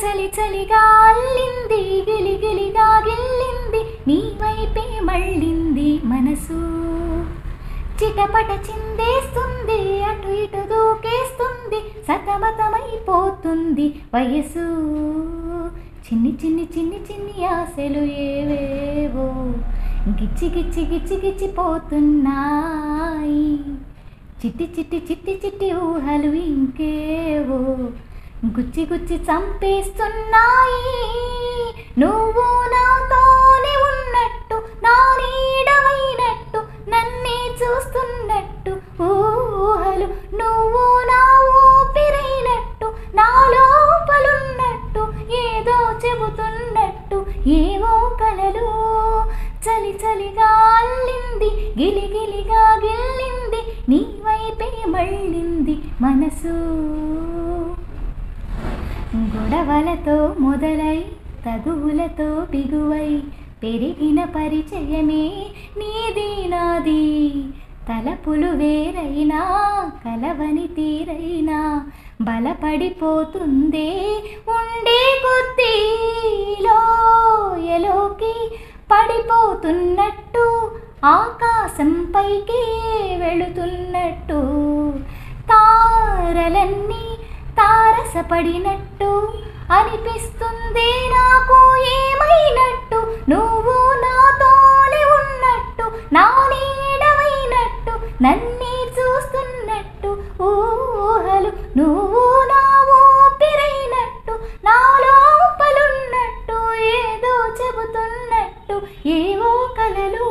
చలి చలిగా అల్లింది గిలిగిలిగా గిల్లింది నీ వైపే మళ్ళింది మనసు. చిటపట చిందేస్తుంది అటు ఇటు దూకేస్తుంది సతమతమైపోతుంది వయసు. చిన్ని చిన్ని చిన్ని చిన్ని ఆశలు ఏవేవో గిచ్చి గిచ్చి గిచ్చి గిచ్చిపోతున్నాయి చిట్టి చిట్టి చిట్టి చిట్టి ఊహలు ఇంకేవో గుచ్చి గుచ్చి చంపేస్తున్నాయి. నువ్వు నాతోనే ఉన్నట్టు నా నీడమైనట్టు నన్నే చూస్తున్నట్టు. ఊహలు నువ్వు నా ఊపిరైనట్టు నా లోపలున్నట్టు ఏదో చెబుతున్నట్టు ఏవో కలలు చలి చలిగా అల్లింది గిలిగిలిగా గిల్లింది నీ వైపే మళ్ళింది మనసు. గొడవలతో మొదలై తగువులతో బిగువై పెరిగిన పరిచయమే నీది నాది. తలపులు వేరైనా కలవని తీరైనా బలపడిపోతుందే ఉండే కొద్దీ లోయలోకి పడిపోతున్నట్టు ఆకాశం పైకి వెళుతున్నట్టు. తారలన్నీ తారసపడినట్టు అనిపిస్తుంది నాకు ఏమైనట్టు? నువ్వు నాతోనే ఉన్నట్టు నా నీడమైనట్టు నన్నే చూస్తున్నట్టు ఊహలు నువ్వు నా ఊపిరైనట్టు నా లోపలున్నట్టు ఏదో చెబుతున్నట్టు ఏవో కలలు